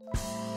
you